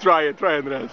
try it, try Andreas.